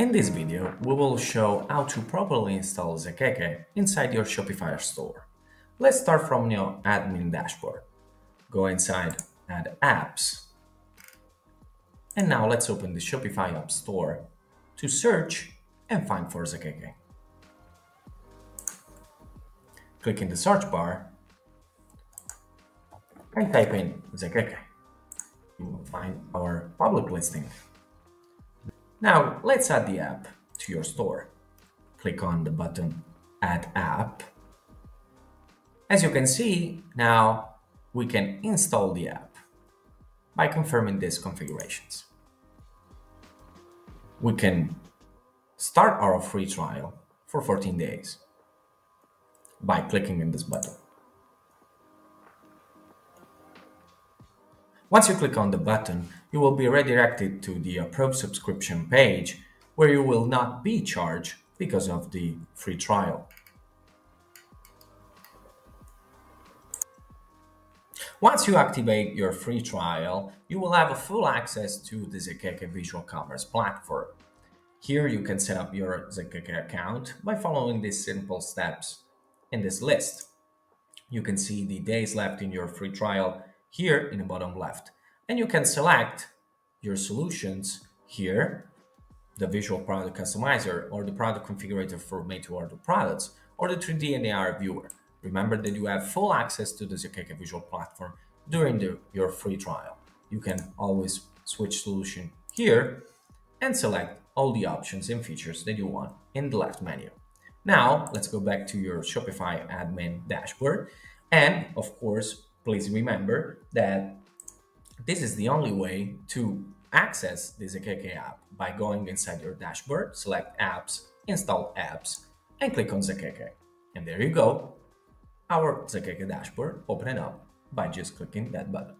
In this video, we will show how to properly install Zakeke inside your Shopify store. Let's start from your admin dashboard. Go inside Add Apps. And now let's open the Shopify App Store to search and find for Zakeke. Click in the search bar and type in Zakeke. You will find our public listing. Now let's add the app to your store. Click on the button Add App. As you can see, now we can install the app by confirming these configurations. We can start our free trial for 14 days by clicking in this button. Once you click on the button, you will be redirected to the approved subscription page where you will not be charged because of the free trial. Once you activate your free trial, you will have a full access to the Zakeke Visual Commerce platform. Here you can set up your Zakeke account by following these simple steps in this list. You can see the days left in your free trial here in the bottom left. And you can select your solutions here, the visual product customizer or the product configurator for made to order products or the 3D and AR viewer. Remember that you have full access to the Zakeke visual platform during the, your free trial. You can always switch solution here and select all the options and features that you want in the left menu. Now, let's go back to your Shopify admin dashboard. And of course, please remember that this is the only way to access the Zakeke app by going inside your dashboard, select apps, install apps, and click on Zakeke. And there you go, our Zakeke dashboard opening up by just clicking that button.